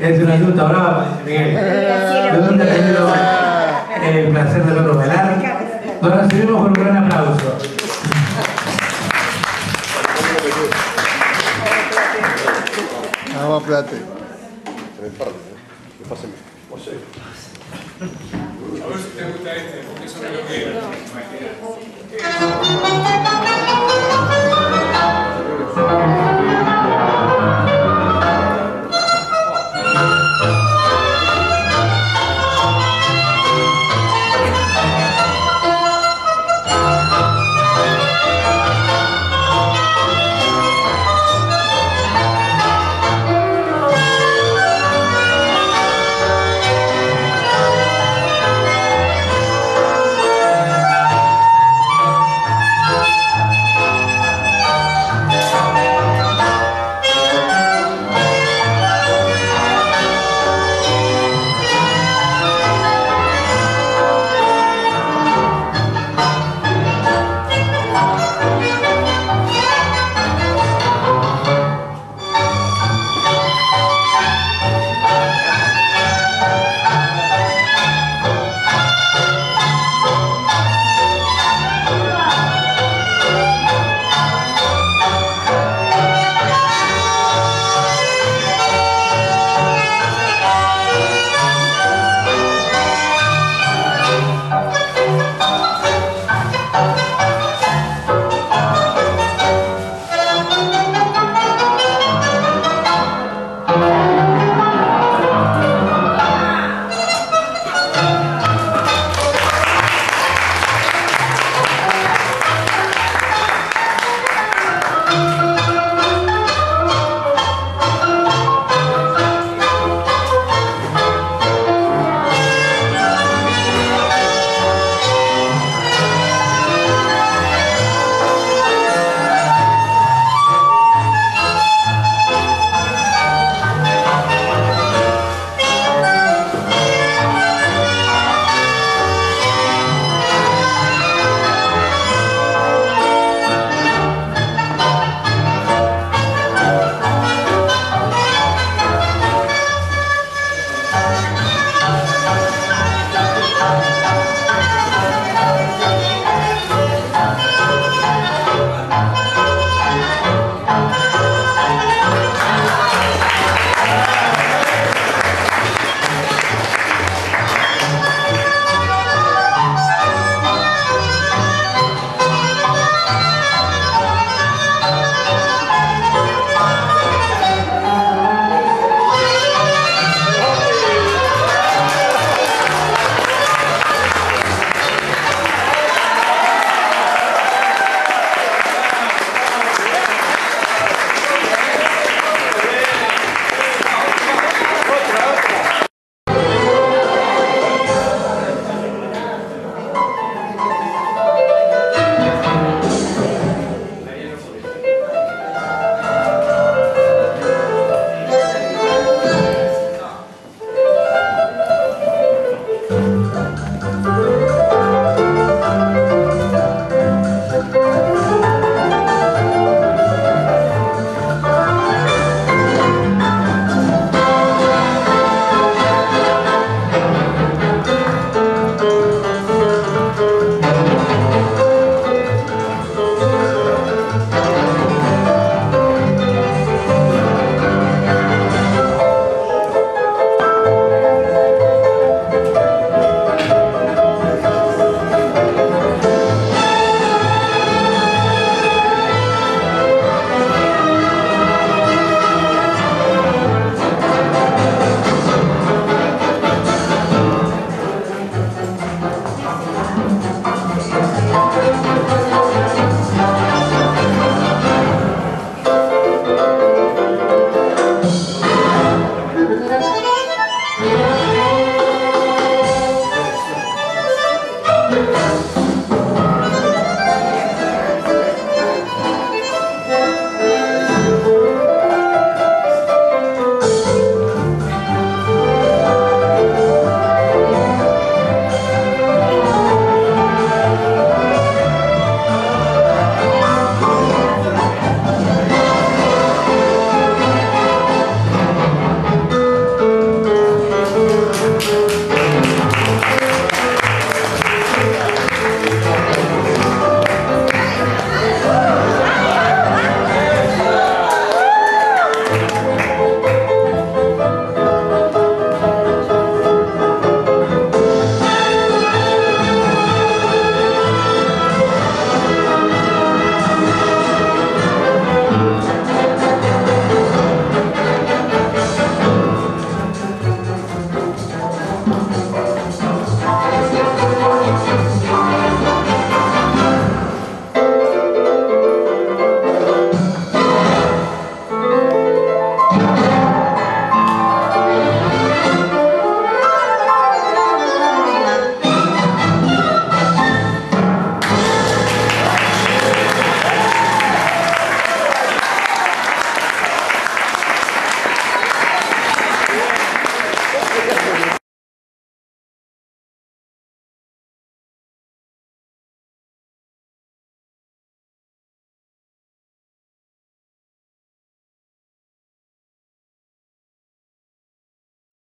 Es una luta brava, Miguel. ¿De dónde ha tenido el placer de verlo bailar? Lo recibimos con un gran aplauso. Vamos, plate. A ver si te gusta este, porque eso me lo quiero.